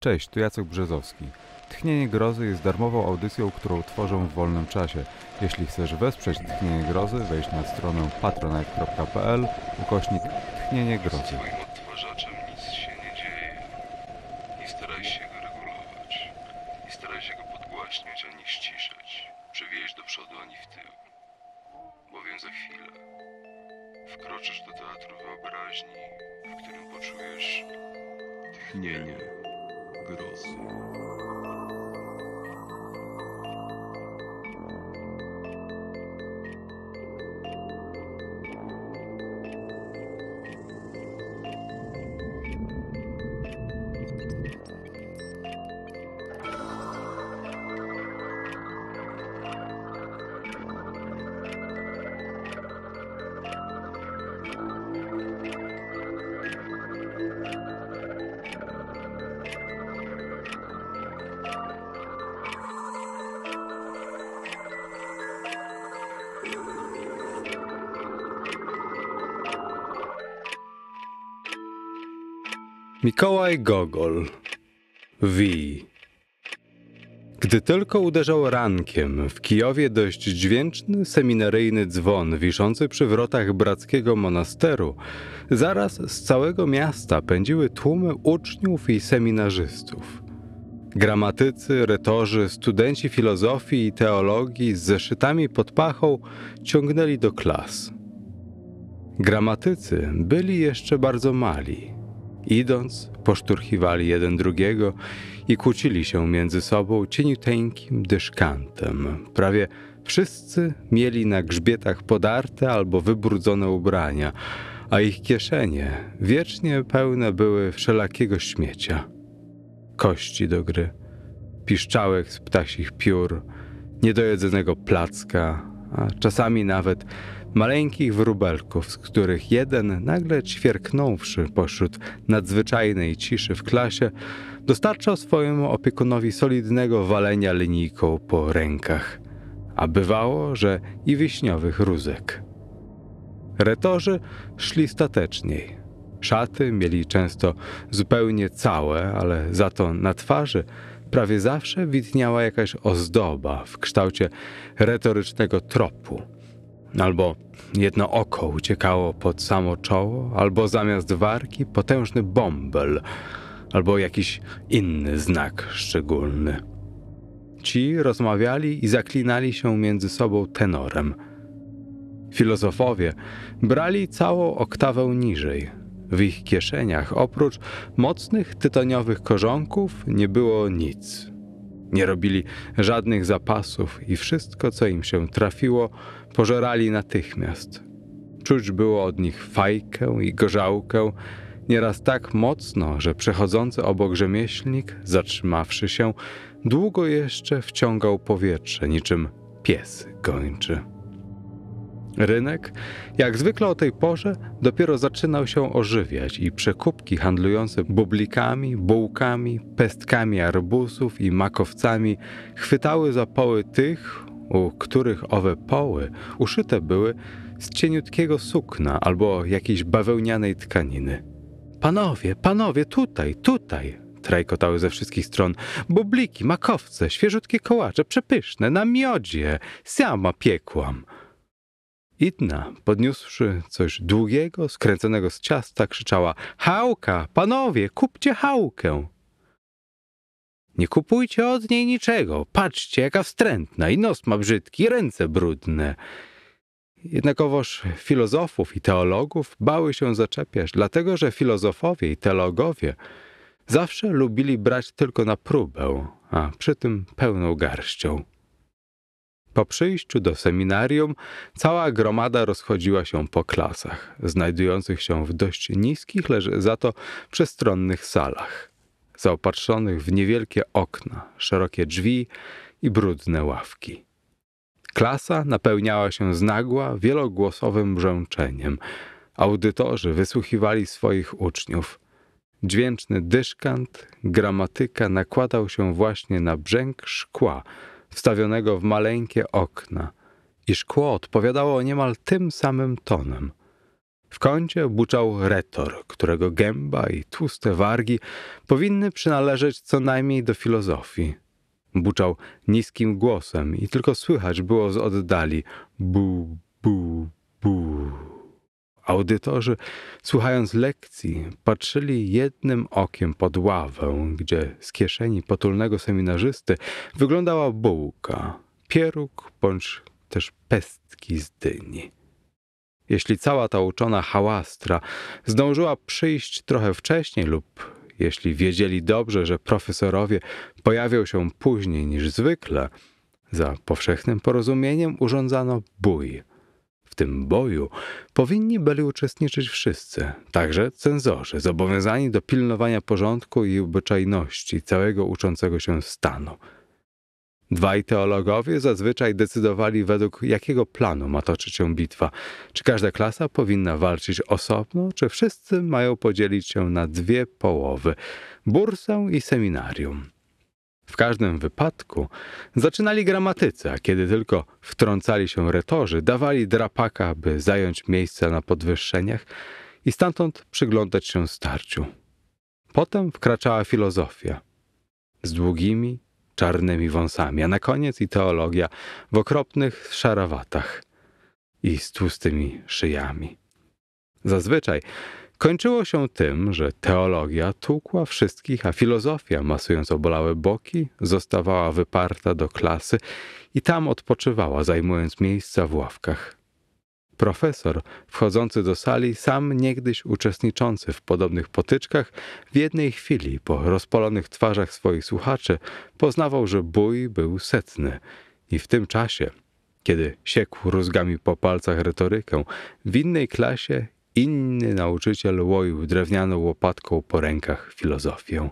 Cześć, tu Jacek Brzezowski. Tchnienie Grozy jest darmową audycją, którą tworzę w wolnym czasie. Jeśli chcesz wesprzeć Tchnienie Grozy, wejdź na stronę patronite.pl ukośnik Tchnienie Grozy. Mikołaj Gogol Wi Gdy tylko uderzał rankiem w Kijowie dość dźwięczny seminaryjny dzwon wiszący przy wrotach brackiego monasteru, zaraz z całego miasta pędziły tłumy uczniów i seminarzystów. Gramatycy, retorzy, studenci filozofii i teologii z zeszytami pod pachą ciągnęli do klas. Gramatycy byli jeszcze bardzo mali. Idąc, poszturchiwali jeden drugiego i kłócili się między sobą cieniuteńkim dyszkantem. Prawie wszyscy mieli na grzbietach podarte albo wybrudzone ubrania, a ich kieszenie wiecznie pełne były wszelakiego śmiecia. Kości do gry, piszczałek z ptasich piór, niedojedzonego placka, a czasami nawet maleńkich wróbelków, z których jeden, nagle ćwierknąwszy pośród nadzwyczajnej ciszy w klasie, dostarczał swojemu opiekunowi solidnego walenia linijką po rękach, a bywało, że i wiśniowych rózek. Retorzy szli stateczniej. Szaty mieli często zupełnie całe, ale za to na twarzy prawie zawsze widniała jakaś ozdoba w kształcie retorycznego tropu. Albo jedno oko uciekało pod samo czoło, albo zamiast warki potężny bąbel, albo jakiś inny znak szczególny. Ci rozmawiali i zaklinali się między sobą tenorem. Filozofowie brali całą oktawę niżej. W ich kieszeniach oprócz mocnych tytoniowych korzonków nie było nic. Nie robili żadnych zapasów i wszystko, co im się trafiło, pożerali natychmiast. Czuć było od nich fajkę i gorzałkę, nieraz tak mocno, że przechodzący obok rzemieślnik, zatrzymawszy się, długo jeszcze wciągał powietrze, niczym pies gończy. Rynek, jak zwykle o tej porze, dopiero zaczynał się ożywiać i przekupki handlujące bublikami, bułkami, pestkami arbuzów i makowcami chwytały za poły tych, u których owe poły uszyte były z cieniutkiego sukna albo jakiejś bawełnianej tkaniny. Panowie, panowie, tutaj, tutaj! Trajkotały ze wszystkich stron. Bubliki, makowce, świeżutkie kołacze, przepyszne, na miodzie. Sama piekłam. Idna, podniósłszy coś długiego, skręconego z ciasta, krzyczała: Hałka, panowie, kupcie hałkę! Nie kupujcie od niej niczego. Patrzcie, jaka wstrętna i nos ma brzydki, i ręce brudne. Jednakowoż filozofów i teologów bały się zaczepiać, dlatego że filozofowie i teologowie zawsze lubili brać tylko na próbę, a przy tym pełną garścią. Po przyjściu do seminarium cała gromada rozchodziła się po klasach, znajdujących się w dość niskich, lecz za to przestronnych salach, zaopatrzonych w niewielkie okna, szerokie drzwi i brudne ławki. Klasa napełniała się z nagła wielogłosowym brzęczeniem. Audytorzy wysłuchiwali swoich uczniów. Dźwięczny dyszkant, gramatyka nakładał się właśnie na brzęk szkła, wstawionego w maleńkie okna i szkło odpowiadało niemal tym samym tonem. W kącie buczał retor, którego gęba i tłuste wargi powinny przynależeć co najmniej do filozofii. Buczał niskim głosem i tylko słychać było z oddali bu, bu, bu. Audytorzy, słuchając lekcji, patrzyli jednym okiem pod ławę, gdzie z kieszeni potulnego seminarzysty wyglądała bułka, pieróg bądź też pestki z dyni. Jeśli cała ta uczona hałastra zdążyła przyjść trochę wcześniej lub jeśli wiedzieli dobrze, że profesorowie pojawią się później niż zwykle, za powszechnym porozumieniem urządzano bój. W tym boju powinni byli uczestniczyć wszyscy, także cenzorzy, zobowiązani do pilnowania porządku i obyczajności całego uczącego się stanu. Dwaj teologowie zazwyczaj decydowali, według jakiego planu ma toczyć się bitwa. Czy każda klasa powinna walczyć osobno, czy wszyscy mają podzielić się na dwie połowy bursę i seminarium. W każdym wypadku zaczynali gramatycy, a kiedy tylko wtrącali się retorzy, dawali drapaka, by zająć miejsce na podwyższeniach i stamtąd przyglądać się starciu. Potem wkraczała filozofia z długimi, czarnymi wąsami, a na koniec i teologia w okropnych szarawatach i z tłustymi szyjami. Zazwyczaj kończyło się tym, że teologia tłukła wszystkich, a filozofia, masując obolałe boki, zostawała wyparta do klasy i tam odpoczywała, zajmując miejsca w ławkach. Profesor, wchodzący do sali, sam niegdyś uczestniczący w podobnych potyczkach, w jednej chwili po rozpalonych twarzach swoich słuchaczy poznawał, że bój był setny i w tym czasie, kiedy siekł rózgami po palcach retorykę, w innej klasie inny nauczyciel łoił drewnianą łopatką po rękach filozofię.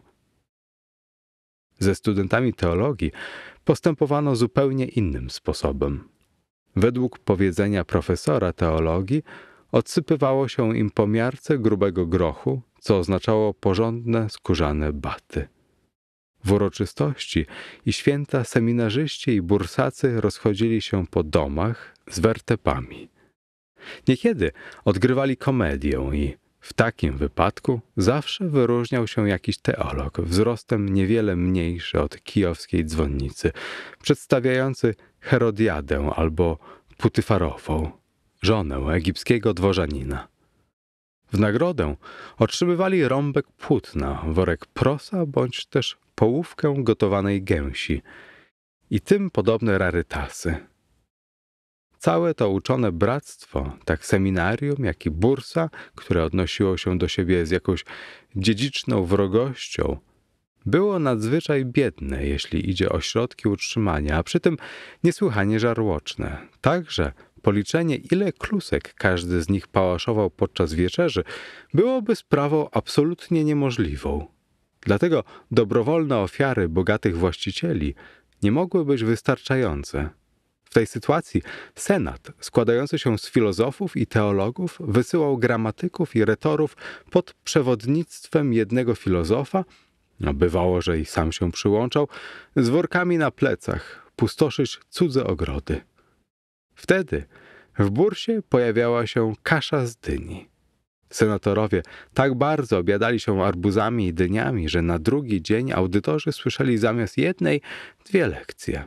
Ze studentami teologii postępowano zupełnie innym sposobem. Według powiedzenia profesora teologii odsypywało się im po miarce grubego grochu, co oznaczało porządne skórzane baty. W uroczystości i święta seminarzyści i bursacy rozchodzili się po domach z wertepami. Niekiedy odgrywali komedię i w takim wypadku zawsze wyróżniał się jakiś teolog, wzrostem niewiele mniejszy od kijowskiej dzwonnicy, przedstawiający Herodiadę albo Putyfarową, żonę egipskiego dworzanina. W nagrodę otrzymywali rąbek płótna, worek prosa bądź też połówkę gotowanej gęsi i tym podobne rarytasy. Całe to uczone bractwo, tak seminarium, jak i bursa, które odnosiło się do siebie z jakąś dziedziczną wrogością, było nadzwyczaj biedne, jeśli idzie o środki utrzymania, a przy tym niesłychanie żarłoczne. Także policzenie, ile klusek każdy z nich pałaszował podczas wieczerzy, byłoby sprawą absolutnie niemożliwą. Dlatego dobrowolne ofiary bogatych właścicieli nie mogły być wystarczające. W tej sytuacji senat, składający się z filozofów i teologów, wysyłał gramatyków i retorów pod przewodnictwem jednego filozofa, bywało, że i sam się przyłączał, z workami na plecach pustoszyć cudze ogrody. Wtedy w bursie pojawiała się kasza z dyni. Senatorowie tak bardzo obiadali się arbuzami i dyniami, że na drugi dzień audytorzy słyszeli zamiast jednej dwie lekcje.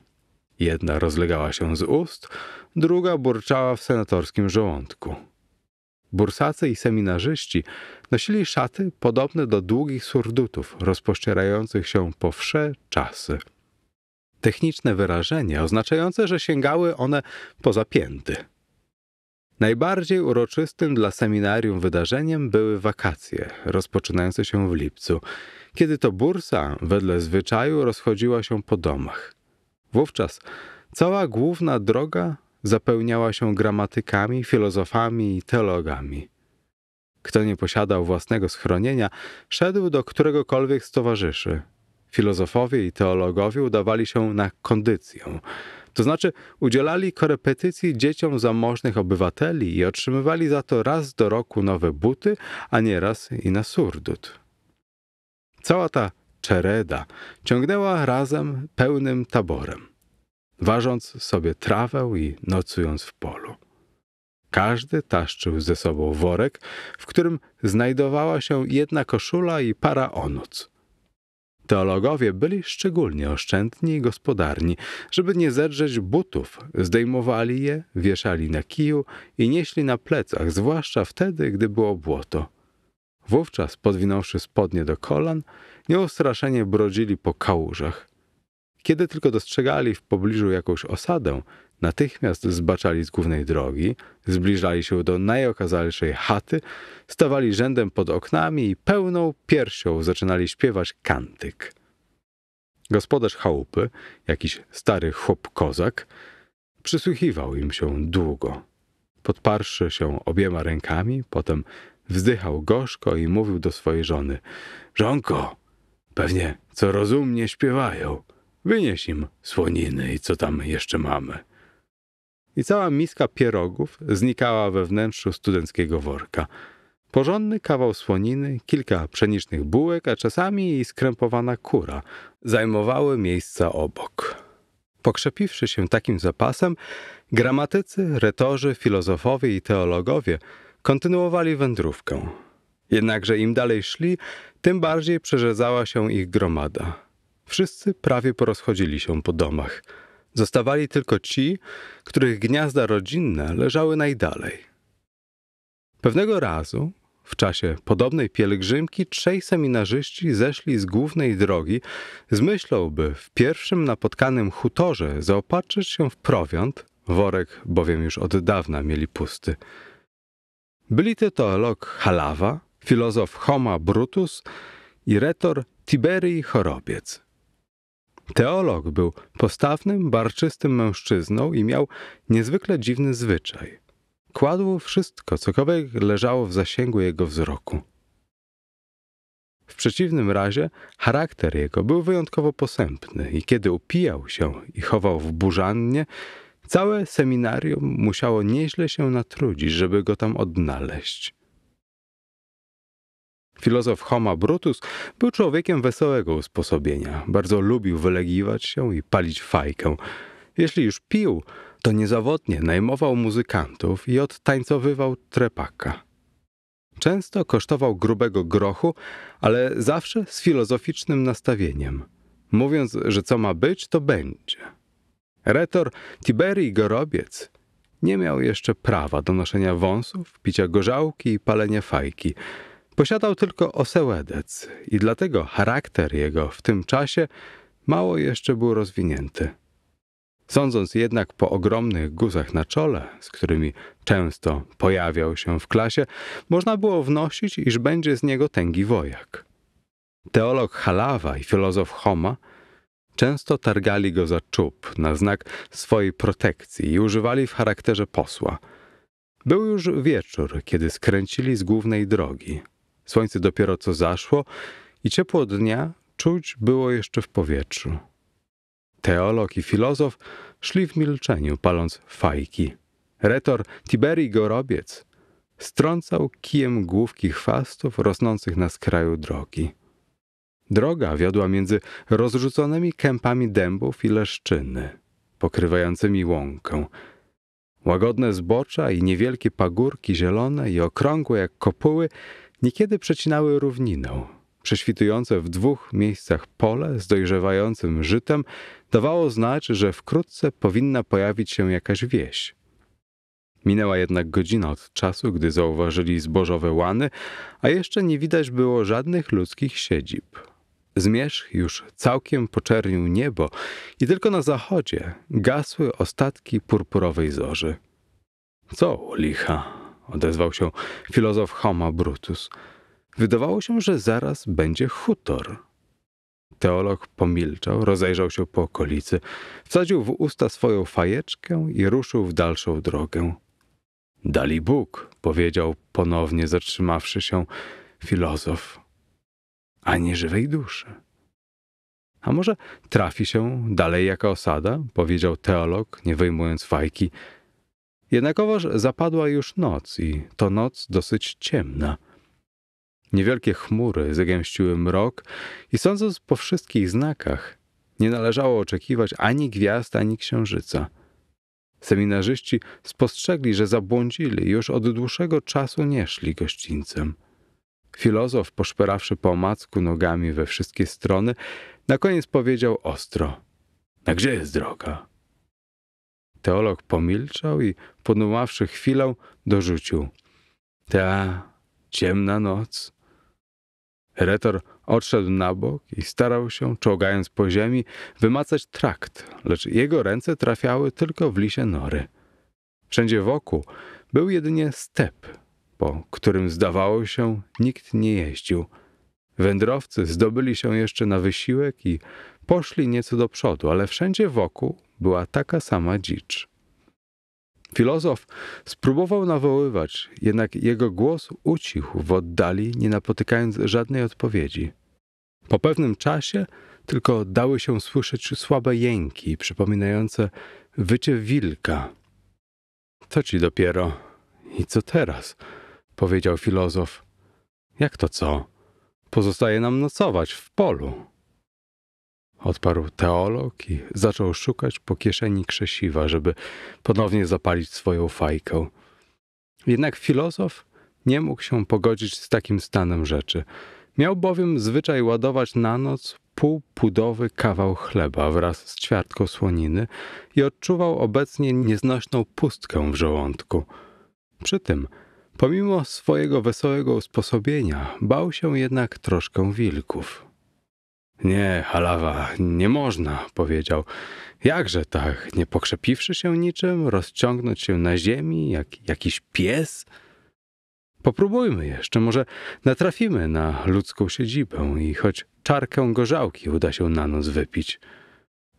Jedna rozlegała się z ust, druga burczała w senatorskim żołądku. Bursacy i seminarzyści nosili szaty podobne do długich surdutów, rozpościerających się po wsze czasy. Techniczne wyrażenie oznaczające, że sięgały one poza pięty. Najbardziej uroczystym dla seminarium wydarzeniem były wakacje, rozpoczynające się w lipcu, kiedy to bursa, wedle zwyczaju, rozchodziła się po domach. Wówczas cała główna droga zapełniała się gramatykami, filozofami i teologami. Kto nie posiadał własnego schronienia, szedł do któregokolwiek z towarzyszy. Filozofowie i teologowie udawali się na kondycję, to znaczy udzielali korepetycji dzieciom zamożnych obywateli i otrzymywali za to raz do roku nowe buty, a nieraz i na surdut. Cała ta czereda ciągnęła razem pełnym taborem ważąc sobie trawę i nocując w polu. Każdy taszczył ze sobą worek, w którym znajdowała się jedna koszula i para onuc. Teologowie byli szczególnie oszczędni i gospodarni, żeby nie zedrzeć butów. Zdejmowali je, wieszali na kiju i nieśli na plecach, zwłaszcza wtedy, gdy było błoto. Wówczas, podwinąwszy spodnie do kolan, nieustraszenie brodzili po kałużach. Kiedy tylko dostrzegali w pobliżu jakąś osadę, natychmiast zbaczali z głównej drogi, zbliżali się do najokazalszej chaty, stawali rzędem pod oknami i pełną piersią zaczynali śpiewać kantyk. Gospodarz chałupy, jakiś stary chłop kozak, przysłuchiwał im się długo. Podparszy się obiema rękami, potem wzdychał gorzko i mówił do swojej żony: Żonko, pewnie co rozumnie śpiewają. Wynieś im słoniny i co tam jeszcze mamy. I cała miska pierogów znikała we wnętrzu studenckiego worka. Porządny kawał słoniny, kilka pszenicznych bułek, a czasami i skrępowana kura zajmowały miejsca obok. Pokrzepiwszy się takim zapasem, gramatycy, retorzy, filozofowie i teologowie kontynuowali wędrówkę. Jednakże im dalej szli, tym bardziej przerzedzała się ich gromada. Wszyscy prawie porozchodzili się po domach. Zostawali tylko ci, których gniazda rodzinne leżały najdalej. Pewnego razu, w czasie podobnej pielgrzymki, trzej seminarzyści zeszli z głównej drogi z myślą, by w pierwszym napotkanym hutorze zaopatrzyć się w prowiant, worek bowiem już od dawna mieli pusty. Byli to teolog Halawa, filozof Homa Brutus i retor Tiberii Chorobiec. Teolog był postawnym, barczystym mężczyzną i miał niezwykle dziwny zwyczaj. Kładł wszystko, cokolwiek leżało w zasięgu jego wzroku. W przeciwnym razie charakter jego był wyjątkowo posępny i kiedy upijał się i chował w burzannie, całe seminarium musiało nieźle się natrudzić, żeby go tam odnaleźć. Filozof Homa Brutus był człowiekiem wesołego usposobienia. Bardzo lubił wylegiwać się i palić fajkę. Jeśli już pił, to niezawodnie najmował muzykantów i odtańcowywał trepaka. Często kosztował grubego grochu, ale zawsze z filozoficznym nastawieniem, mówiąc, że co ma być, to będzie. Retor Tiberii Gorobiec nie miał jeszcze prawa do noszenia wąsów, picia gorzałki i palenia fajki – Posiadał tylko osełedec i dlatego charakter jego w tym czasie mało jeszcze był rozwinięty. Sądząc jednak po ogromnych guzach na czole, z którymi często pojawiał się w klasie, można było wnosić, iż będzie z niego tęgi wojak. Teolog Halawa i filozof Homa często targali go za czub na znak swojej protekcji i używali w charakterze posła. Był już wieczór, kiedy skręcili z głównej drogi. Słońce dopiero co zaszło i ciepło dnia czuć było jeszcze w powietrzu. Teolog i filozof szli w milczeniu, paląc fajki. Retor Tiberii Gorobiec strącał kijem główki chwastów rosnących na skraju drogi. Droga wiodła między rozrzuconymi kępami dębów i leszczyny, pokrywającymi łąkę. Łagodne zbocza i niewielkie pagórki zielone i okrągłe jak kopuły Niekiedy przecinały równinę. Prześwitujące w dwóch miejscach pole z dojrzewającym żytem dawało znać, że wkrótce powinna pojawić się jakaś wieś. Minęła jednak godzina od czasu, gdy zauważyli zbożowe łany, a jeszcze nie widać było żadnych ludzkich siedzib. Zmierzch już całkiem poczernił niebo i tylko na zachodzie gasły ostatki purpurowej zorzy. Co licha, odezwał się filozof Homa Brutus. Wydawało się, że zaraz będzie hutor. Teolog pomilczał, rozejrzał się po okolicy, wsadził w usta swoją fajeczkę i ruszył w dalszą drogę. Dali Bóg, powiedział ponownie zatrzymawszy się filozof, ani żywej duszy. A może trafi się dalej jaka osada? powiedział teolog, nie wyjmując fajki. Jednakowoż zapadła już noc i to noc dosyć ciemna. Niewielkie chmury zagęściły mrok i sądząc po wszystkich znakach, nie należało oczekiwać ani gwiazd, ani księżyca. Seminarzyści spostrzegli, że zabłądzili i już od dłuższego czasu nie szli gościńcem. Filozof, poszperawszy po omacku nogami we wszystkie strony, na koniec powiedział ostro: A gdzie jest droga? Teolog pomilczał i, podumawszy chwilę, dorzucił: Ta ciemna noc. Retor odszedł na bok i starał się, czołgając po ziemi, wymacać trakt, lecz jego ręce trafiały tylko w lisie nory. Wszędzie wokół był jedynie step, po którym zdawało się nikt nie jeździł. Wędrowcy zdobyli się jeszcze na wysiłek i poszli nieco do przodu, ale wszędzie wokół była taka sama dzicz. Filozof spróbował nawoływać, jednak jego głos ucichł w oddali, nie napotykając żadnej odpowiedzi. Po pewnym czasie tylko dały się słyszeć słabe jęki, przypominające wycie wilka. Co ci dopiero? I co teraz? powiedział filozof. Jak to co? Pozostaje nam nocować w polu. Odparł teolog i zaczął szukać po kieszeni krzesiwa, żeby ponownie zapalić swoją fajkę. Jednak filozof nie mógł się pogodzić z takim stanem rzeczy. Miał bowiem zwyczaj ładować na noc półpudowy kawał chleba wraz z ćwiartką słoniny i odczuwał obecnie nieznośną pustkę w żołądku. Przy tym, pomimo swojego wesołego usposobienia, bał się jednak troszkę wilków. Nie, halawa, nie można, powiedział. Jakże tak, nie pokrzepiwszy się niczym, rozciągnąć się na ziemi jak jakiś pies? Popróbujmy jeszcze, może natrafimy na ludzką siedzibę i choć czarkę gorzałki uda się na noc wypić.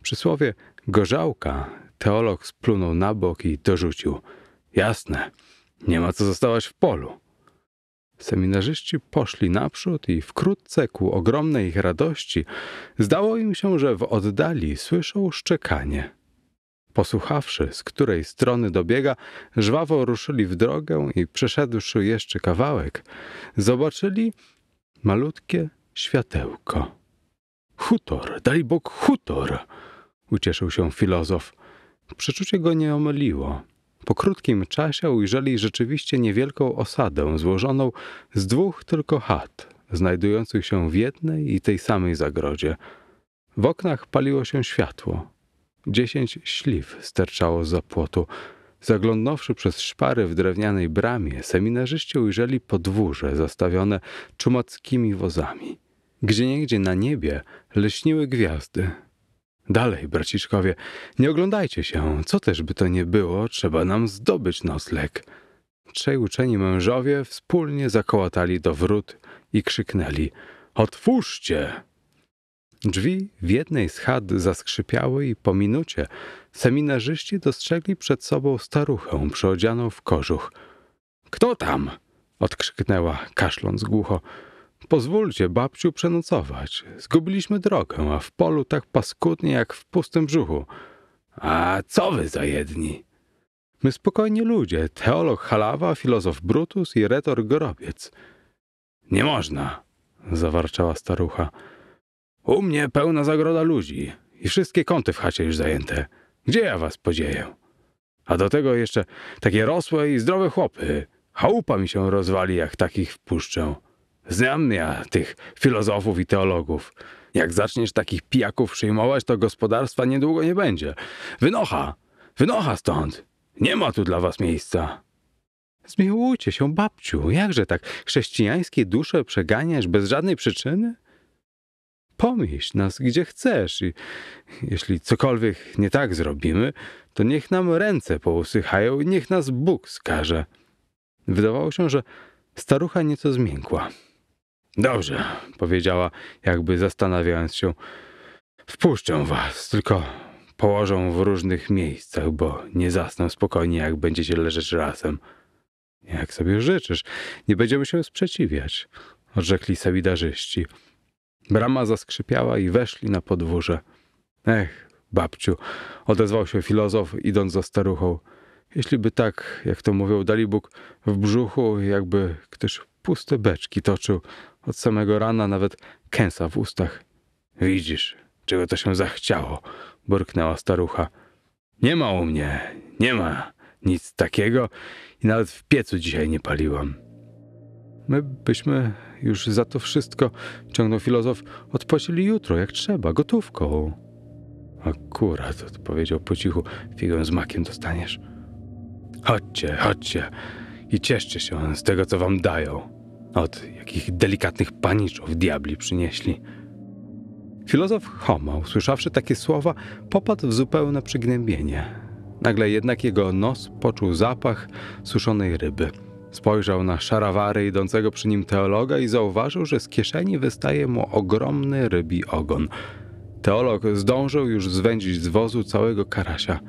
Przy słowie gorzałka teolog splunął na bok i dorzucił. Jasne, nie ma co zostawać w polu. Seminarzyści poszli naprzód i wkrótce ku ogromnej ich radości zdało im się, że w oddali słyszą szczekanie. Posłuchawszy, z której strony dobiega, żwawo ruszyli w drogę i przeszedłszy jeszcze kawałek, zobaczyli malutkie światełko. Hutor, daj Bóg hutor! ucieszył się filozof. Przeczucie go nie omyliło. Po krótkim czasie ujrzeli rzeczywiście niewielką osadę złożoną z dwóch tylko chat, znajdujących się w jednej i tej samej zagrodzie. W oknach paliło się światło. Dziesięć śliw sterczało za płotu. Zaglądnąwszy przez szpary w drewnianej bramie, seminarzyści ujrzeli podwórze zastawione czumackimi wozami. Gdzieniegdzie na niebie lśniły gwiazdy. Dalej, braciszkowie, nie oglądajcie się, co też by to nie było, trzeba nam zdobyć nocleg. Trzej uczeni mężowie wspólnie zakołatali do wrót i krzyknęli: Otwórzcie! Drzwi w jednej z chat zaskrzypiały i po minucie seminarzyści dostrzegli przed sobą staruchę przyodzianą w kożuch. Kto tam? odkrzyknęła, kaszląc głucho. Pozwólcie, babciu, przenocować. Zgubiliśmy drogę, a w polu tak paskudnie jak w pustym brzuchu. A co wy za jedni? My spokojni ludzie, teolog Halawa, filozof Brutus i retor Gorobiec. Nie można, zawarczała starucha. U mnie pełna zagroda ludzi i wszystkie kąty w chacie już zajęte. Gdzie ja was podzieję? A do tego jeszcze takie rosłe i zdrowe chłopy. Chałupa mi się rozwali, jak takich wpuszczę. Znam ja tych filozofów i teologów. Jak zaczniesz takich pijaków przyjmować, to gospodarstwa niedługo nie będzie. Wynocha! Wynocha stąd! Nie ma tu dla was miejsca. Zmiłujcie się, babciu. Jakże tak chrześcijańskie dusze przeganiasz bez żadnej przyczyny? Pomieść nas gdzie chcesz i jeśli cokolwiek nie tak zrobimy, to niech nam ręce pousychają i niech nas Bóg skaże. Wydawało się, że starucha nieco zmiękła. Dobrze, powiedziała, jakby zastanawiając się. Wpuszczę was, tylko położą w różnych miejscach, bo nie zasnę spokojnie, jak będziecie leżeć razem. Jak sobie życzysz, nie będziemy się sprzeciwiać, odrzekli sewidarzyści. Brama zaskrzypiała i weszli na podwórze. Ech, babciu, odezwał się filozof, idąc za staruchą. Jeśli by tak, jak to mówią, dali Bóg w brzuchu, jakby ktoś puste beczki toczył, od samego rana nawet kęsa w ustach. Widzisz, czego to się zachciało, burknęła starucha. Nie ma u mnie Nie ma nic takiego i nawet w piecu dzisiaj nie paliłam. My byśmy już za to wszystko, ciągnął filozof, odpłacili jutro, jak trzeba, gotówką. Akurat, odpowiedział po cichu, figę z makiem dostaniesz. Chodźcie, chodźcie i cieszcie się z tego, co wam dają. Od jakich delikatnych paniczów diabli przynieśli. Filozof Homo, usłyszawszy takie słowa, popadł w zupełne przygnębienie. Nagle jednak jego nos poczuł zapach suszonej ryby. Spojrzał na szarawary idącego przy nim teologa i zauważył, że z kieszeni wystaje mu ogromny rybi ogon. Teolog zdążył już zwędzić z wozu całego karasia.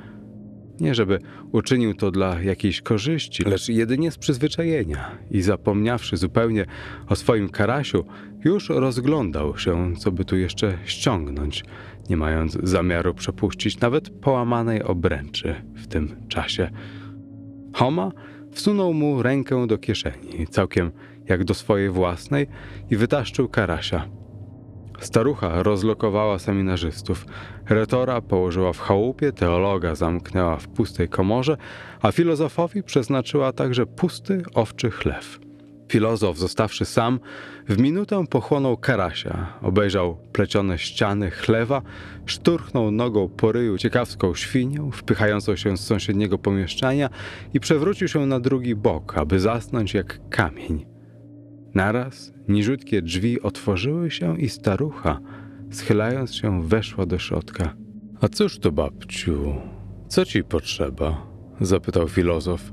Nie żeby uczynił to dla jakiejś korzyści, lecz jedynie z przyzwyczajenia i zapomniawszy zupełnie o swoim karasiu, już rozglądał się, co by tu jeszcze ściągnąć, nie mając zamiaru przepuścić nawet połamanej obręczy w tym czasie. Homa wsunął mu rękę do kieszeni, całkiem jak do swojej własnej, i wytaszczył karasia. Starucha rozlokowała seminarzystów. Retora położyła w chałupie, teologa zamknęła w pustej komorze, a filozofowi przeznaczyła także pusty owczy chlew. Filozof, zostawszy sam, w minutę pochłonął karasia, obejrzał plecione ściany chlewa, szturchnął nogą po ryju ciekawską świnię, wpychającą się z sąsiedniego pomieszczenia i przewrócił się na drugi bok, aby zasnąć jak kamień. Naraz niżutkie drzwi otworzyły się i starucha, schylając się, weszła do środka. A cóż to, babciu? Co ci potrzeba? zapytał filozof.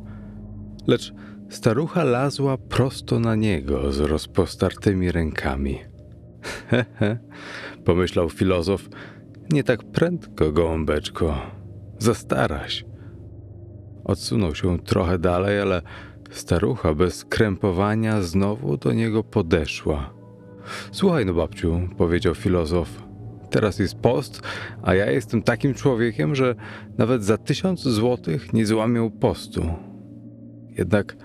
Lecz starucha lazła prosto na niego z rozpostartymi rękami. Hehe, pomyślał filozof, nie tak prędko, gołąbeczko. Zastaraś. Odsunął się trochę dalej, ale Starucha bez krępowania znowu do niego podeszła. Słuchaj no babciu, powiedział filozof. Teraz jest post, a ja jestem takim człowiekiem, że nawet za tysiąc złotych nie złamię postu. Jednak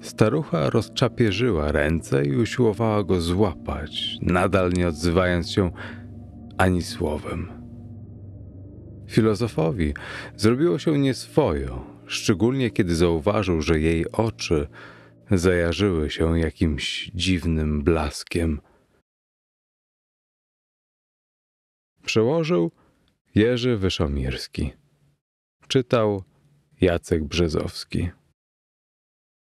starucha rozczapierzyła ręce i usiłowała go złapać, nadal nie odzywając się ani słowem. Filozofowi zrobiło się nieswojo szczególnie kiedy zauważył, że jej oczy zajarzyły się jakimś dziwnym blaskiem. Przełożył Jerzy Wyszomirski. Czytał Jacek Brzezowski.